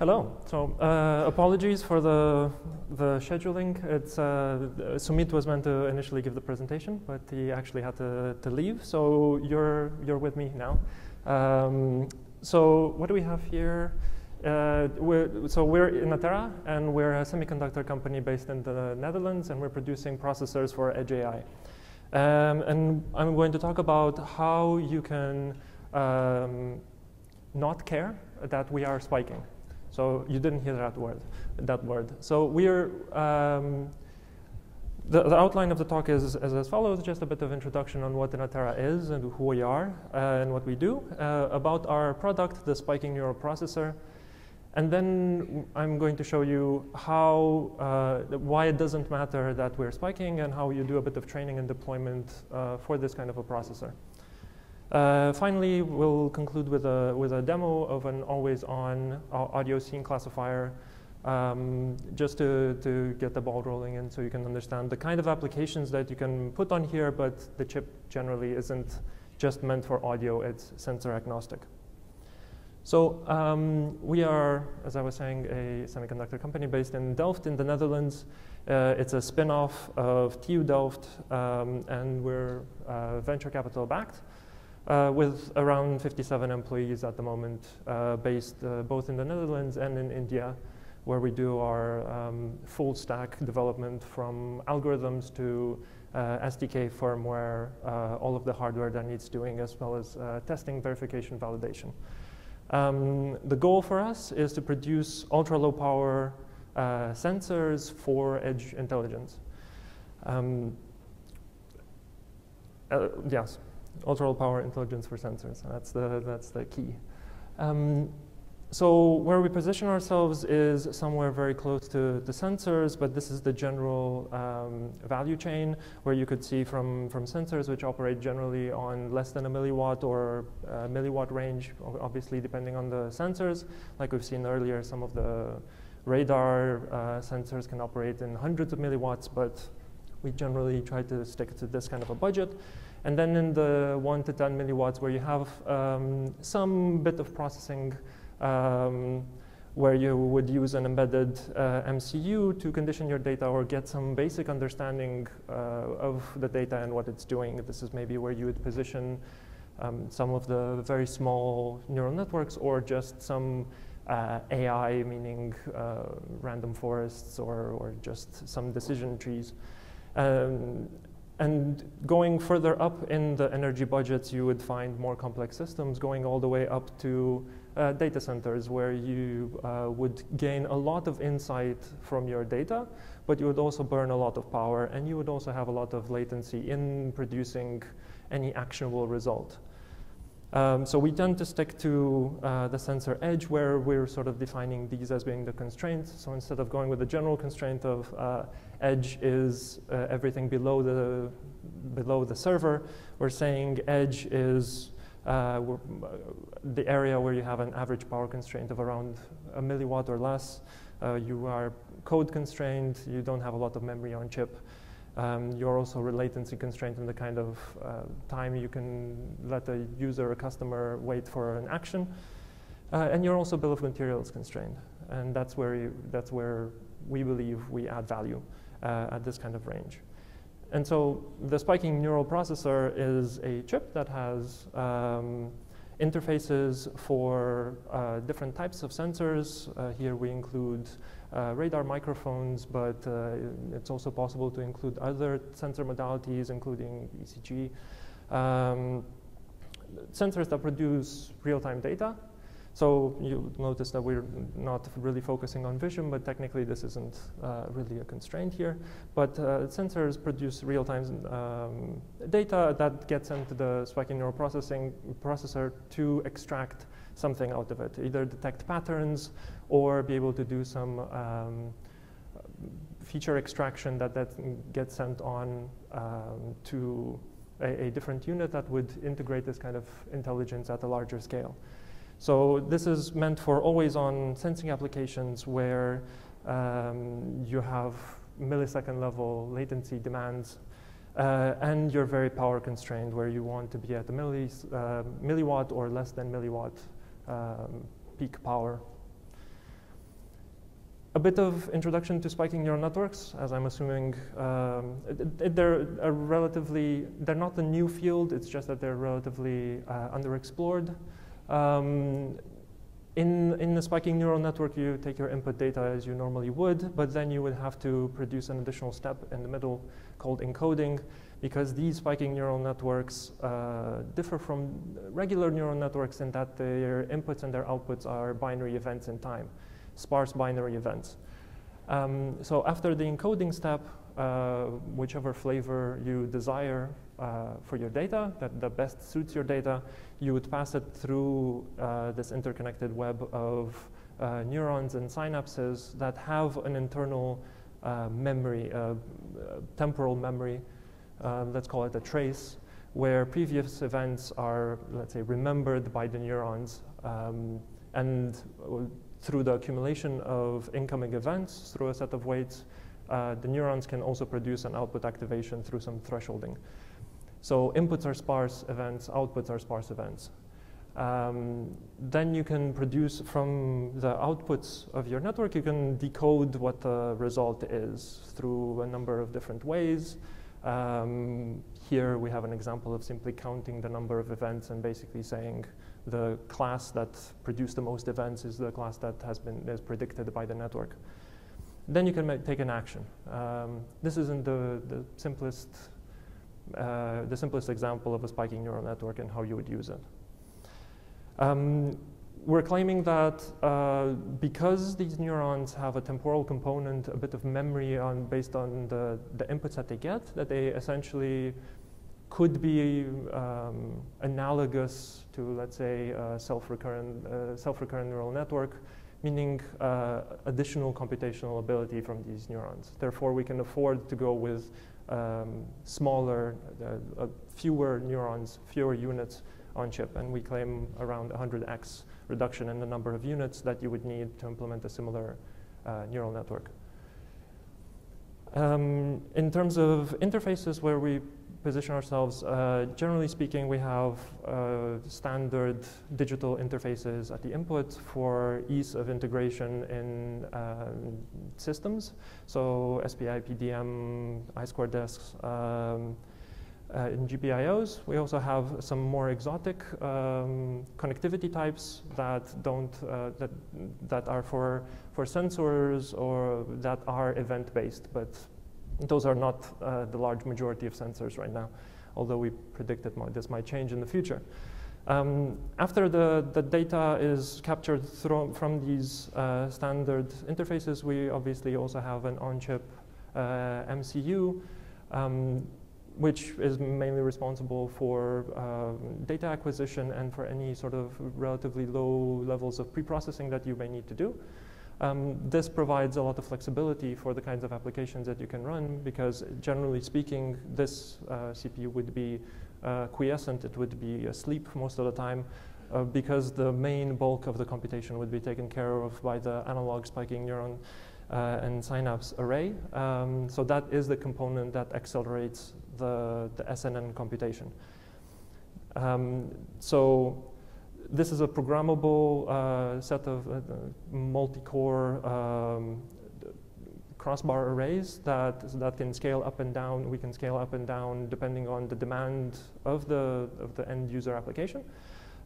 Hello. So uh, apologies for the the scheduling. It's uh, Sumit was meant to initially give the presentation, but he actually had to, to leave. So you're you're with me now. Um, so what do we have here? Uh, we're, so we're Innatera, and we're a semiconductor company based in the Netherlands, and we're producing processors for Edge AI. Um, and I'm going to talk about how you can um, not care that we are spiking. So you didn't hear that word. That word. So we're um, the, the, outline of the talk is, is, as follows, just a bit of introduction on what Innatera is and who we are uh, and what we do, uh, about our product, the spiking neural processor, and then I'm going to show you how, uh, why it doesn't matter that we're spiking and how you do a bit of training and deployment uh, for this kind of a processor. Uh, finally, we'll conclude with a, with a demo of an always-on audio scene classifier um, just to, to get the ball rolling and so you can understand the kind of applications that you can put on here, but the chip generally isn't just meant for audio, it's sensor agnostic. So um, we are, as I was saying, a semiconductor company based in Delft in the Netherlands. Uh, it's a spin-off of TU Delft, um, and we're uh, venture capital backed uh, with around 57 employees at the moment, uh, based uh, both in the Netherlands and in India, where we do our um, full stack development from algorithms to uh, SDK firmware, all of the hardware that needs doing, as well as testing, verification, validation. Um, the goal for us is to produce ultra low power uh, sensors for edge intelligence. Um, uh, yes, ultra low power intelligence for sensors. That's the, that's the key. Um, so where we position ourselves is somewhere very close to the sensors, but this is the general um, value chain where you could see from, from sensors which operate generally on less than a milliwatt or a milliwatt range, obviously depending on the sensors. Like we've seen earlier, some of the radar uh, sensors can operate in hundreds of milliwatts, but we generally try to stick to this kind of a budget. And then in the 1 to 10 milliwatts where you have um, some bit of processing um, where you would use an embedded uh, MCU to condition your data or get some basic understanding uh, of the data and what it's doing. This is maybe where you would position um, some of the very small neural networks or just some uh, AI, meaning uh, random forests or, or just some decision trees. Um, and going further up in the energy budgets, you would find more complex systems going all the way up to uh, data centers where you uh, would gain a lot of insight from your data, but you would also burn a lot of power and you would also have a lot of latency in producing any actionable result. Um, so we tend to stick to uh, the sensor edge where we're sort of defining these as being the constraints. So instead of going with the general constraint of uh, edge is uh, everything below the, below the server, we're saying edge is uh, the area where you have an average power constraint of around a milliwatt or less. Uh, you are code constrained, you don't have a lot of memory on chip. Um, you're also latency constrained in the kind of uh, time you can let a user or customer wait for an action. Uh, and you're also bill of materials constrained. And that's where, you, that's where we believe we add value uh, at this kind of range. And so the spiking neural processor is a chip that has um, interfaces for uh, different types of sensors. Uh, here we include uh, radar microphones, but uh, it's also possible to include other sensor modalities, including ECG. Um, sensors that produce real-time data so you notice that we're not really focusing on vision, but technically this isn't uh, really a constraint here. But uh, sensors produce real-time um, data that gets into the spiking neural processing processor to extract something out of it, either detect patterns or be able to do some um, feature extraction that, that gets sent on um, to a, a different unit that would integrate this kind of intelligence at a larger scale. So this is meant for always on sensing applications where um, you have millisecond level latency demands uh, and you're very power constrained where you want to be at millis, uh, milliwatt or less than milliwatt um, peak power. A bit of introduction to spiking neural networks, as I'm assuming um, it, it, they're a relatively, they're not a new field, it's just that they're relatively uh, underexplored. Um, in, in the spiking neural network, you take your input data as you normally would, but then you would have to produce an additional step in the middle called encoding, because these spiking neural networks uh, differ from regular neural networks in that their inputs and their outputs are binary events in time, sparse binary events. Um, so after the encoding step, uh, whichever flavor you desire uh, for your data, that, that best suits your data, you would pass it through uh, this interconnected web of uh, neurons and synapses that have an internal uh, memory, temporal memory um, let's call it a trace, where previous events are, let's say, remembered by the neurons. Um, and through the accumulation of incoming events through a set of weights, uh, the neurons can also produce an output activation through some thresholding. So inputs are sparse events, outputs are sparse events. Um, then you can produce from the outputs of your network, you can decode what the result is through a number of different ways. Um, here we have an example of simply counting the number of events and basically saying the class that produced the most events is the class that has been is predicted by the network. Then you can take an action. Um, this isn't the, the simplest uh, the simplest example of a spiking neural network and how you would use it. Um, we're claiming that uh, because these neurons have a temporal component, a bit of memory on, based on the, the inputs that they get, that they essentially could be um, analogous to, let's say, self-recurrent, uh, self-recurrent neural network, meaning uh, additional computational ability from these neurons. Therefore, we can afford to go with um, smaller, uh, fewer neurons, fewer units on chip, and we claim around 100x reduction in the number of units that you would need to implement a similar uh, neural network. Um, in terms of interfaces where we position ourselves, uh, generally speaking, we have uh, standard digital interfaces at the input for ease of integration in uh, systems. So SPI, PDM, I2 disks, um, uh, in GPIOs, we also have some more exotic um, connectivity types that don't uh, that that are for for sensors or that are event-based, but those are not uh, the large majority of sensors right now. Although we predict that this might change in the future. Um, after the, the data is captured from these uh, standard interfaces, we obviously also have an on-chip uh, MCU. Um, which is mainly responsible for uh, data acquisition and for any sort of relatively low levels of pre-processing that you may need to do. Um, this provides a lot of flexibility for the kinds of applications that you can run because generally speaking, this uh, CPU would be uh, quiescent, it would be asleep most of the time uh, because the main bulk of the computation would be taken care of by the analog spiking neuron uh, and synapse array. Um, so that is the component that accelerates the, the SNN computation. Um, so this is a programmable uh, set of uh, multi-core um, crossbar arrays that, that can scale up and down. We can scale up and down depending on the demand of the, of the end user application.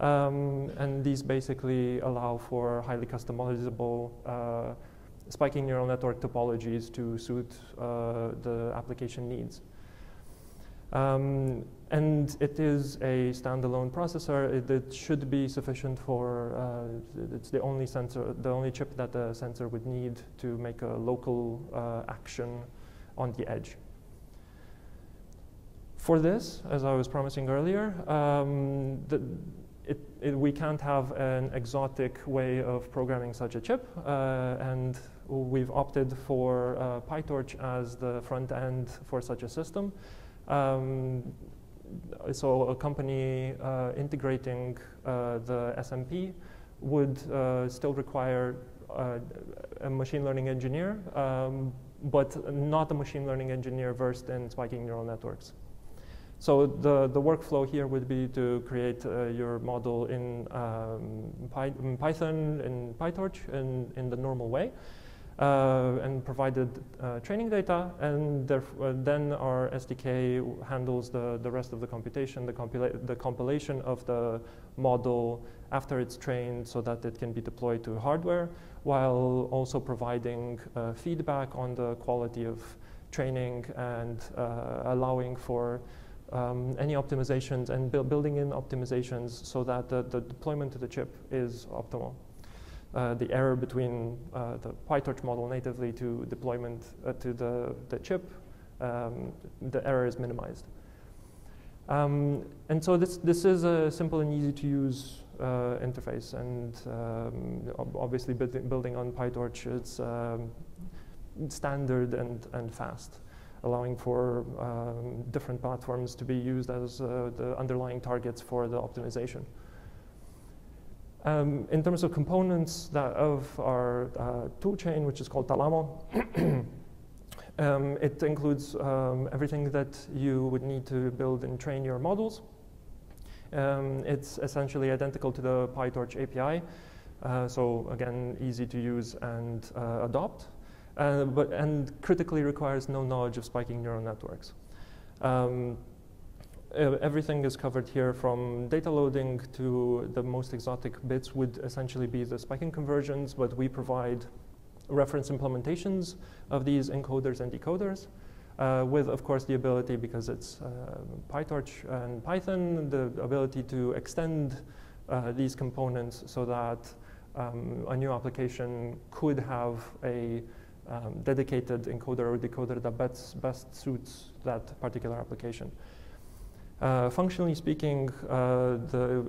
Um, and these basically allow for highly customizable uh, spiking neural network topologies to suit uh, the application needs. Um, and it is a standalone processor. It, it should be sufficient for, uh, it's the only sensor, the only chip that the sensor would need to make a local uh, action on the edge. For this, as I was promising earlier, um, the, it, it, we can't have an exotic way of programming such a chip, uh, and we've opted for uh, PyTorch as the front end for such a system. Um, so a company uh, integrating uh, the SNP would uh, still require uh, a machine learning engineer, um, but not a machine learning engineer versed in spiking neural networks. So the, the workflow here would be to create uh, your model in, um, Py in, Python, in PyTorch, in, in the normal way. Uh, and provided uh, training data, and uh, then our SDK handles the, the rest of the computation, the, compila the compilation of the model after it's trained so that it can be deployed to hardware, while also providing feedback on the quality of training and allowing for um, any optimizations and bu building in optimizations so that the, the deployment to the chip is optimal. Uh, the error between uh, the PyTorch model natively to deployment uh, to the, the chip, um, the error is minimized. Um, and so this, this is a simple and easy to use uh, interface and um, obviously building, building on PyTorch it's um, standard and, and fast, allowing for um, different platforms to be used as uh, the underlying targets for the optimization. Um, in terms of components of our uh, toolchain, which is called Talamo, um, it includes um, everything that you would need to build and train your models. Um, it's essentially identical to the PyTorch API, uh, so again, easy to use and uh, adopt, uh, but, and critically requires no knowledge of spiking neural networks. Um, uh, everything is covered here from data loading to the most exotic bits would essentially be the spiking conversions, but we provide reference implementations of these encoders and decoders. Uh, with, of course, the ability, because it's uh, PyTorch and Python, the ability to extend uh, these components so that um, a new application could have a um, dedicated encoder or decoder that best, best suits that particular application. Uh, functionally speaking, uh, the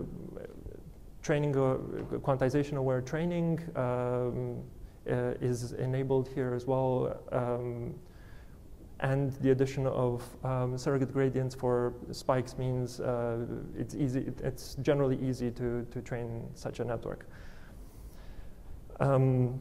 training, uh, quantization aware training um, is enabled here as well. Um, and the addition of um, surrogate gradients for spikes means uh, it's easy. It's generally easy to to train such a network. Um,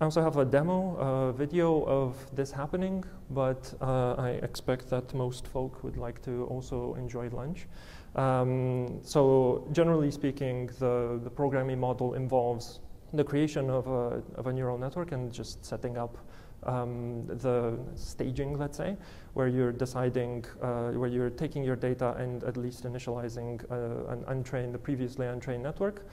I also have a demo uh, video of this happening, but uh, I expect that most folk would like to also enjoy lunch. Um, so generally speaking, the, the programming model involves the creation of a, of a neural network and just setting up um, the staging, let's say, where you're deciding, uh, where you're taking your data and at least initializing uh, an untrained, the previously untrained network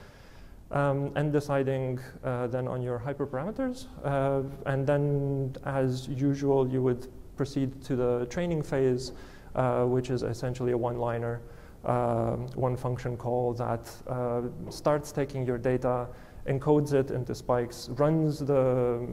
um, and deciding uh, then on your hyperparameters. Uh, and then, as usual, you would proceed to the training phase, uh, which is essentially a one-liner, uh, one function call that uh, starts taking your data, encodes it into spikes, runs the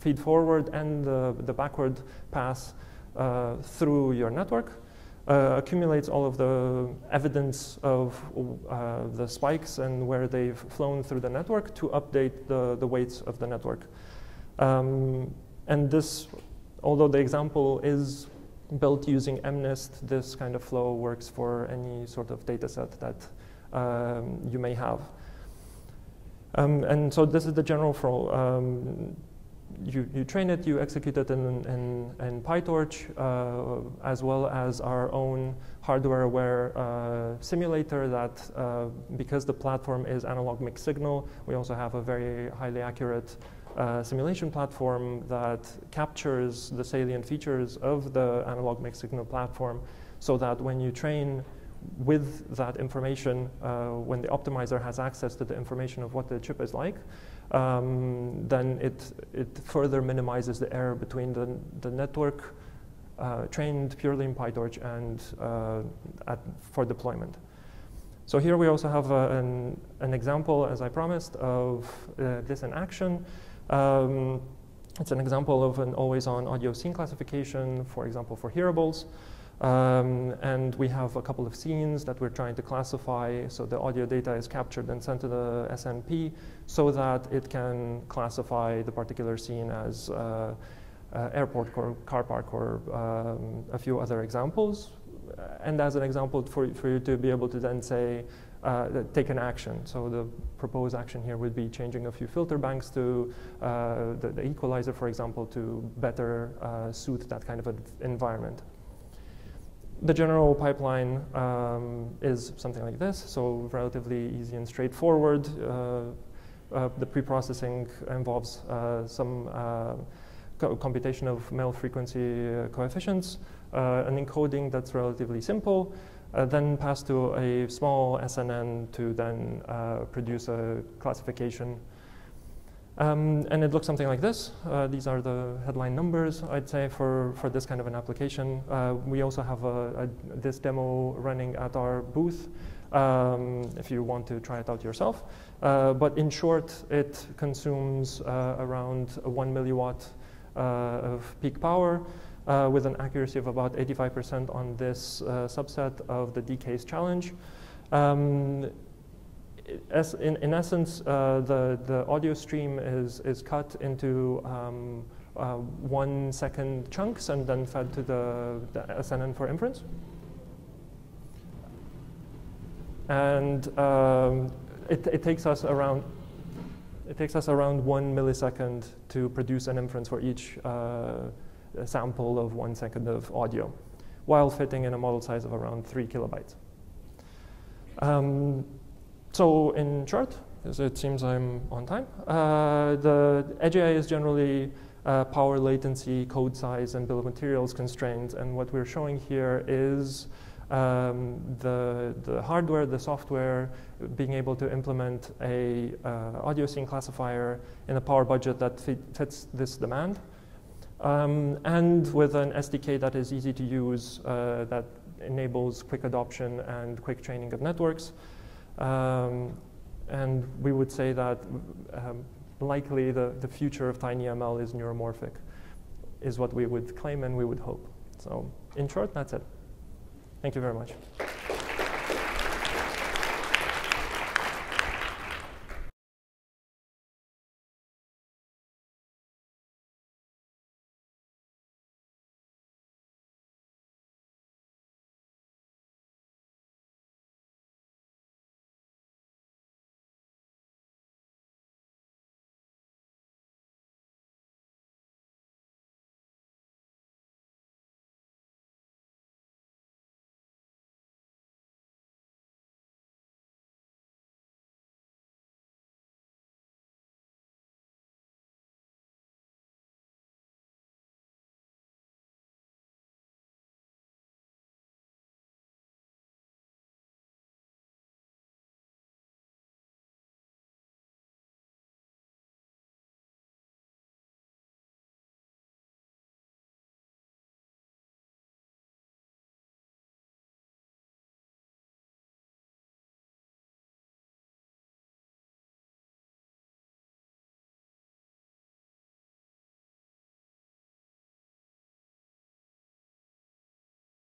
feed forward and the, the backward pass uh, through your network, uh, accumulates all of the evidence of uh, the spikes and where they've flown through the network to update the, the weights of the network. Um, and this, although the example is built using MNIST, this kind of flow works for any sort of data set that um, you may have. Um, and so this is the general flow. You, you train it, you execute it in, in, in PyTorch, uh, as well as our own hardware-aware uh, simulator that, uh, because the platform is analog mixed signal, we also have a very highly accurate uh, simulation platform that captures the salient features of the analog mixed signal platform so that when you train with that information, uh, when the optimizer has access to the information of what the chip is like, um, then it, it further minimizes the error between the, the network uh, trained purely in PyTorch and uh, at, for deployment. So here we also have uh, an, an example, as I promised, of uh, this in action. Um, it's an example of an always-on audio scene classification, for example, for hearables. Um, and we have a couple of scenes that we're trying to classify. So the audio data is captured and sent to the SNP so that it can classify the particular scene as uh, uh, airport or car park or um, a few other examples. And as an example for, for you to be able to then say, uh, take an action. So the proposed action here would be changing a few filter banks to uh, the, the, equalizer, for example, to better uh, suit that kind of environment the general pipeline um, is something like this, so relatively easy and straightforward. Uh, uh, the pre-processing involves uh, some uh, co computation of mel frequency uh, coefficients, an encoding that's relatively simple, then passed to a small SNN to then produce a classification um, and it looks something like this. Uh, these are the headline numbers, I'd say, for, for this kind of an application. Uh, we also have a, a, this demo running at our booth um, if you want to try it out yourself. Uh, but in short, it consumes uh, around one milliwatt uh, of peak power uh, with an accuracy of about 85% on this subset of the DCase challenge. Um, in, in essence, uh, the, the audio stream is, is cut into um, uh, one second chunks and then fed to the, the SNN for inference. And um, it, it takes us around it takes us around one millisecond to produce an inference for each uh, sample of one second of audio, while fitting in a model size of around three kilobytes. Um, so in short, as it seems I'm on time, uh, the AI is generally uh, power latency, code size, and bill of materials constraints. And what we're showing here is um, the, the hardware, the software, being able to implement a uh, audio scene classifier in a power budget that fit, fits this demand. Um, and with an SDK that is easy to use, uh, that enables quick adoption and quick training of networks. Um, and we would say that um, likely the, the future of TinyML is neuromorphic, is what we would claim and we would hope. So in short, that's it. Thank you very much.